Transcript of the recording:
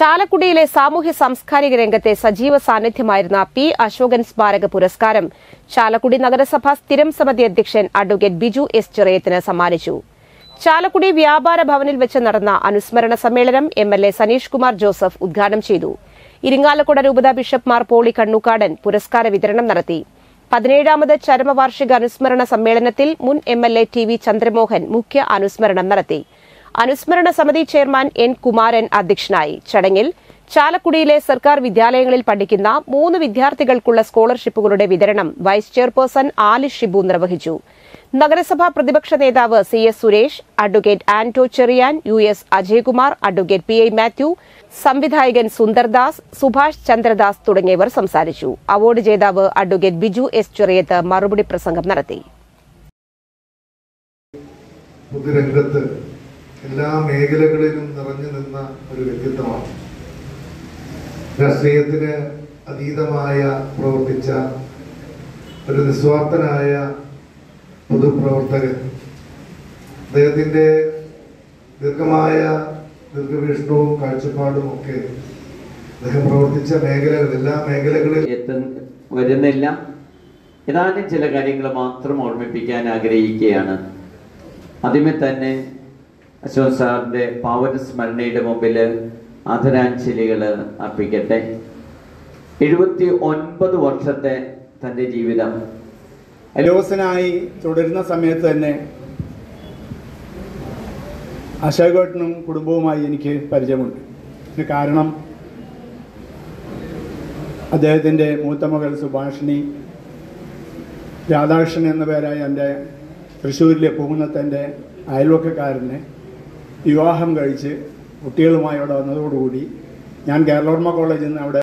ചാലക്കുടിയിലെ സാമൂഹ്യ സാംസ്കാരിക രംഗത്തെ സജീവ സാന്നിധ്യമായിരുന്ന പി അശോകൻ സ്മാരക പുരസ്കാരം ചാലക്കുടി നഗരസഭാ സ്ഥിരം സമിതി അധ്യക്ഷൻ അഡ്വക്കേറ്റ് ബിജു എസ് ചെറിയത്തിന് സമ്മാനിച്ചു. ചാലക്കുടി വ്യാപാര ഭവനിൽ വെച്ച് നടന്ന അനുസ്മരണ സമ്മേളനം M L A Saneesh Kumar Joseph ഉദ്ഘാടനം ചെയ്തു. ഇരിങ്ങാലക്കുട രൂപത ബിഷപ്പ് മാർ പോളി കണ്ണൂക്കാടൻ പുരസ്കാര വിതരണം നടത്തി. പതിനേഴാമത് ചരമവാർഷിക അനുസ്മരണ സമ്മേളനത്തിൽ മുൻ M L A T V Chandramohan മുഖ്യ അനുസ്മരണം നടത്തി. അനുസ്മരണ സമിതി ചെയർമാൻ എൻ കുമാരൻ അധ്യക്ഷനായി. ചടങ്ങിൽ ചാലക്കുടിയിലെ സർക്കാർ വിദ്യാലയങ്ങളിൽ പഠിക്കുന്ന മൂന്ന് വിദ്യാർത്ഥികൾക്കുള്ള സ്കോളർഷിപ്പുകളുടെ വിതരണം വൈസ് ചെയർപേഴ്സൺ ആലി ഷിബു നിർവഹിച്ചു. നഗരസഭാ പ്രതിപക്ഷ നേതാവ് C S Suresh advocate Anto Cherian U S Ajaykumar advocate P I Mathew സംവിധായകൻ സുന്ദർദാസ് സുഭാഷ് ചന്ദ്രദാസ് തുടങ്ങിയവർ സംസാരിച്ചു. അവാർഡ് ജേതാവ് അഡ്വക്കേറ്റ് ബിജു എസ് ചെറിയത്ത് മറുപടി പ്രസംഗം നടത്തി. എല്ലാ മേഖലകളിലും നിറഞ്ഞു നിന്ന ഒരു വ്യക്തിത്വമാണ്. രാഷ്ട്രീയത്തിന് അതീതമായ പ്രവർത്തിച്ച ഒരു നിസ്വാർത്ഥനായ പൊതുപ്രവർത്തകൻ അദ്ദേഹത്തിന്റെ ദീർഘമായ ദീർഘവീക്ഷണവും കാഴ്ചപ്പാടും ഒക്കെ അദ്ദേഹം പ്രവർത്തിച്ച മേഖലകൾ എല്ലാ മേഖലകളിലും. വരുന്നില്ല. ഏതാനും ചില കാര്യങ്ങൾ മാത്രം ഓർമ്മിപ്പിക്കാൻ ആഗ്രഹിക്കുകയാണ്. ആദ്യമേ തന്നെ അശോക് സാറിന്റെ പാവനസ്മരണയുടെ മുമ്പിൽ ആദരാഞ്ജലികൾ അർപ്പിക്കട്ടെ. എഴുപത്തി ഒൻപത് വർഷത്തെ തന്റെ ജീവിതം. അലോസനായി തുടരുന്ന സമയത്ത് തന്നെ അശോകേട്ടനും കുടുംബവുമായി എനിക്ക് പരിചയമുണ്ട്. ഇതിന് കാരണം അദ്ദേഹത്തിന്റെ മൂത്ത മകൾ സുഭാഷിണി രാധാകൃഷ്ണൻ എന്ന പേരായ എന്റെ തൃശ്ശൂരിലെ പൂന്നത്തന്റെ അയൽവക്കക്കാരനെ വിവാഹം കഴിച്ച് കുട്ടികളുമായി അവിടെ വന്നതോടുകൂടി ഞാൻ കേരളോർമ്മ കോളേജിൽ നിന്ന് അവിടെ